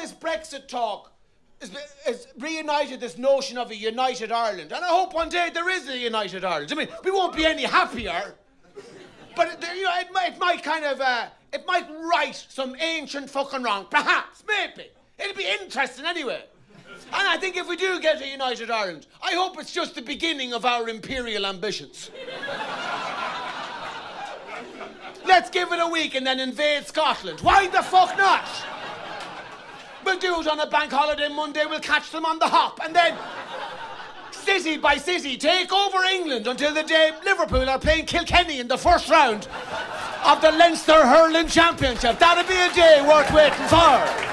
this Brexit talk has, reunited this notion of a united Ireland. And I hope one day there is a united Ireland. I mean, we won't be any happier. But it, you know, it, might, it might kind of, uh, it might right some ancient fucking wrong. Perhaps, maybe. It'll be interesting anyway. And I think if we do get a united Ireland, I hope it's just the beginning of our imperial ambitions. Let's give it a week and then invade Scotland. Why the fuck not? It on a bank holiday Monday, we'll catch them on the hop, and then city by city take over England until the day Liverpool are playing Kilkenny in the first round of the Leinster Hurling Championship. That'll be a day worth waiting for.